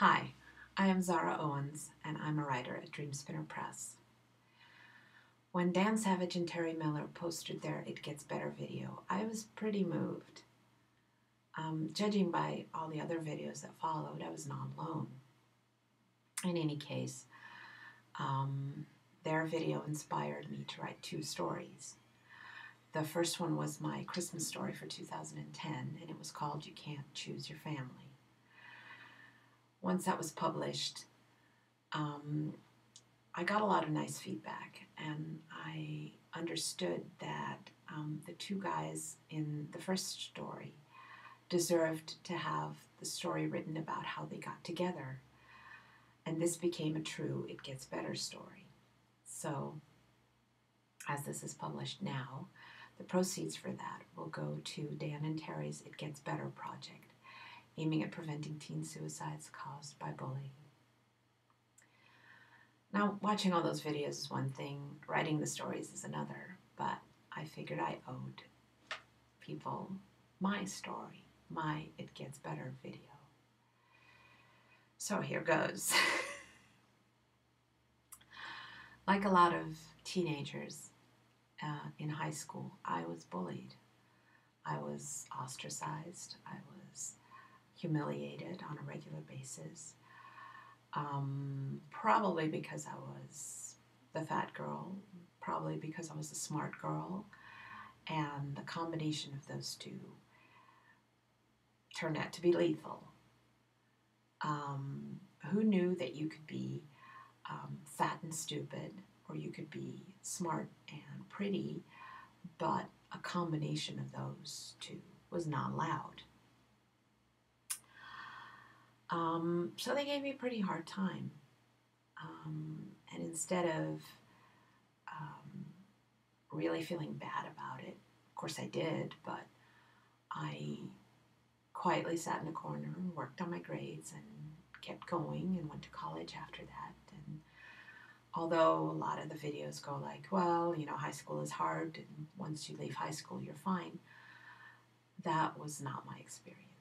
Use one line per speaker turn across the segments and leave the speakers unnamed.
Hi, I am Zahra Owens, and I'm a writer at Dreamspinner Press. When Dan Savage and Terry Miller posted their It Gets Better video, I was pretty moved. Um, judging by all the other videos that followed, I was not alone. In any case, um, their video inspired me to write two stories. The first one was my Christmas story for 2010, and it was called You Can't Choose Your Family once that was published, um, I got a lot of nice feedback, and I understood that um, the two guys in the first story deserved to have the story written about how they got together. And this became a true It Gets Better story. So, as this is published now, the proceeds for that will go to Dan and Terry's It Gets Better project aiming at preventing teen suicides caused by bullying. Now, watching all those videos is one thing, writing the stories is another, but I figured I owed people my story, my It Gets Better video. So here goes. like a lot of teenagers uh, in high school, I was bullied. I was ostracized. I was humiliated on a regular basis. Um, probably because I was the fat girl, probably because I was the smart girl, and the combination of those two turned out to be lethal. Um, who knew that you could be um, fat and stupid, or you could be smart and pretty, but a combination of those two was not allowed. Um, so they gave me a pretty hard time. Um, and instead of um, really feeling bad about it, of course I did, but I quietly sat in a corner and worked on my grades and kept going and went to college after that. And although a lot of the videos go like, well, you know, high school is hard, and once you leave high school, you're fine, that was not my experience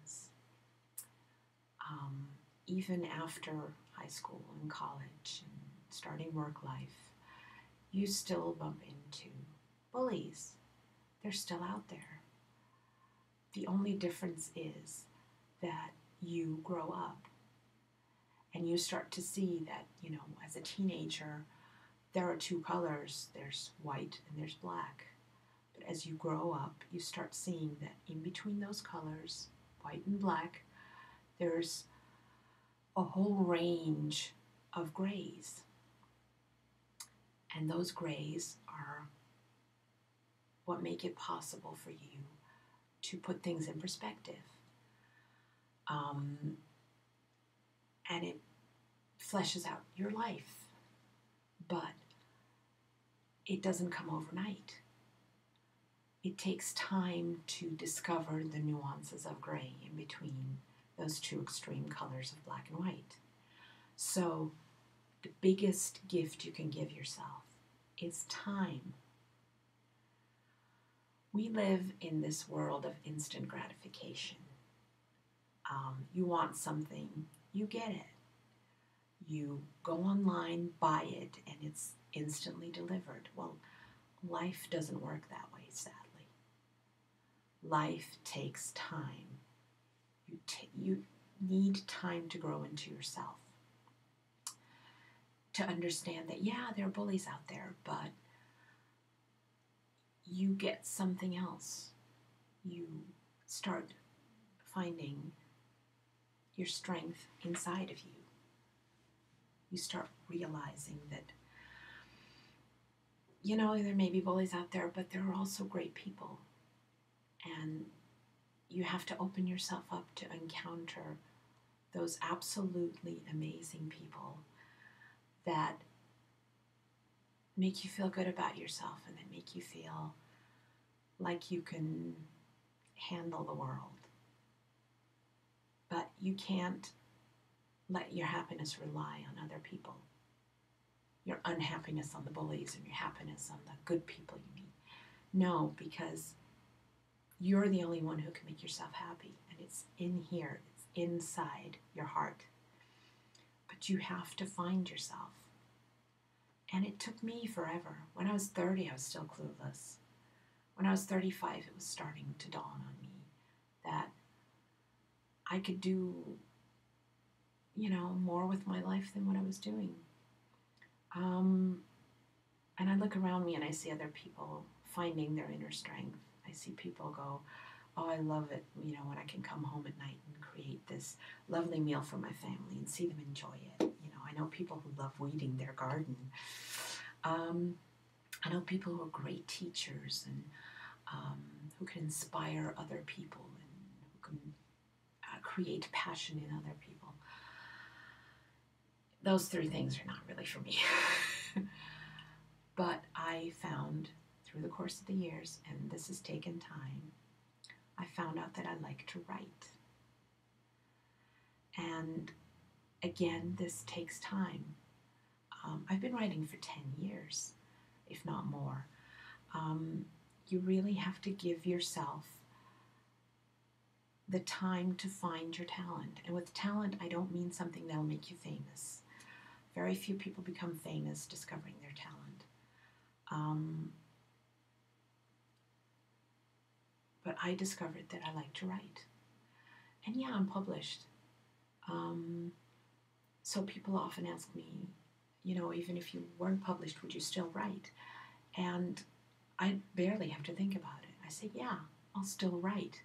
um, even after high school and college and starting work life, you still bump into bullies. They're still out there. The only difference is that you grow up and you start to see that, you know, as a teenager, there are two colors there's white and there's black. But as you grow up, you start seeing that in between those colors, white and black, there's a whole range of grays. And those grays are what make it possible for you to put things in perspective. Um, and it fleshes out your life. But it doesn't come overnight. It takes time to discover the nuances of gray in between those two extreme colors of black and white. So, the biggest gift you can give yourself is time. We live in this world of instant gratification. Um, you want something, you get it. You go online, buy it, and it's instantly delivered. Well, life doesn't work that way, sadly. Life takes time you, t- you need time to grow into yourself. To understand that, yeah, there are bullies out there, but you get something else. You start finding your strength inside of you. You start realizing that, you know, there may be bullies out there, but there are also great people. And you have to open yourself up to encounter those absolutely amazing people that make you feel good about yourself and that make you feel like you can handle the world. But you can't let your happiness rely on other people. Your unhappiness on the bullies and your happiness on the good people you meet. No, because you're the only one who can make yourself happy. And it's in here, it's inside your heart. But you have to find yourself. And it took me forever. When I was 30, I was still clueless. When I was 35, it was starting to dawn on me that I could do, you know, more with my life than what I was doing. Um, and I look around me and I see other people finding their inner strength. I see people go, Oh, I love it, you know, when I can come home at night and create this lovely meal for my family and see them enjoy it. You know, I know people who love weeding their garden. Um, I know people who are great teachers and um, who can inspire other people and who can uh, create passion in other people. Those three things are not really for me. but I found through the course of the years, and this has taken time, I found out that I like to write. And again, this takes time. Um, I've been writing for 10 years, if not more. Um, you really have to give yourself the time to find your talent. And with talent, I don't mean something that'll make you famous. Very few people become famous discovering their talent. Um, but I discovered that I like to write. And yeah, I'm published. Um, so people often ask me, you know, even if you weren't published, would you still write? And I barely have to think about it. I say, yeah, I'll still write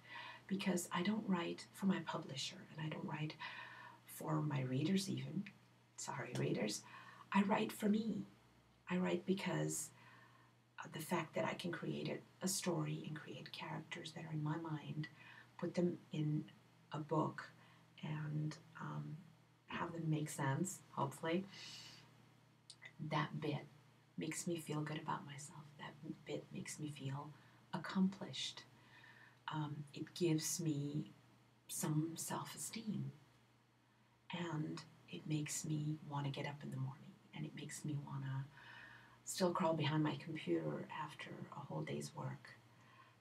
because I don't write for my publisher and I don't write for my readers, even. Sorry, readers. I write for me. I write because the fact that I can create a, a story and create characters that are in my mind, put them in a book, and um, have them make sense, hopefully, that bit makes me feel good about myself. That bit makes me feel accomplished. Um, it gives me some self esteem. And it makes me want to get up in the morning and it makes me want to still crawl behind my computer after a whole day's work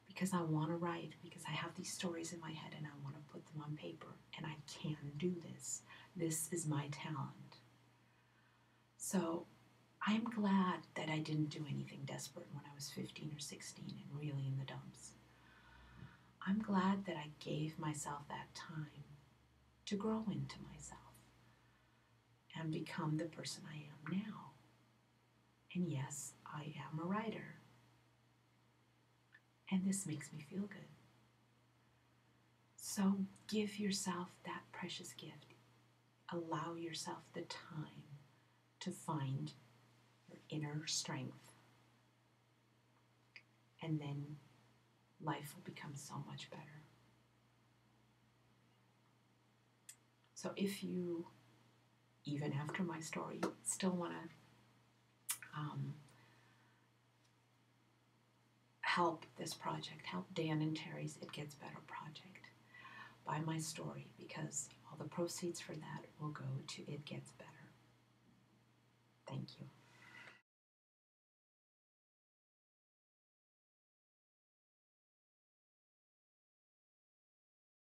because I want to write, because I have these stories in my head and I want to put them on paper, and I can do this. This is my talent. So I'm glad that I didn't do anything desperate when I was 15 or 16 and really in the dumps. I'm glad that I gave myself that time to grow into myself and become the person I am now. And yes, I am a writer. And this makes me feel good. So give yourself that precious gift. Allow yourself the time to find your inner strength. And then life will become so much better. So if you, even after my story, still want to um, help this project, help Dan and Terry's It Gets Better project. Buy my story because all the proceeds for that will go to It Gets Better. Thank you.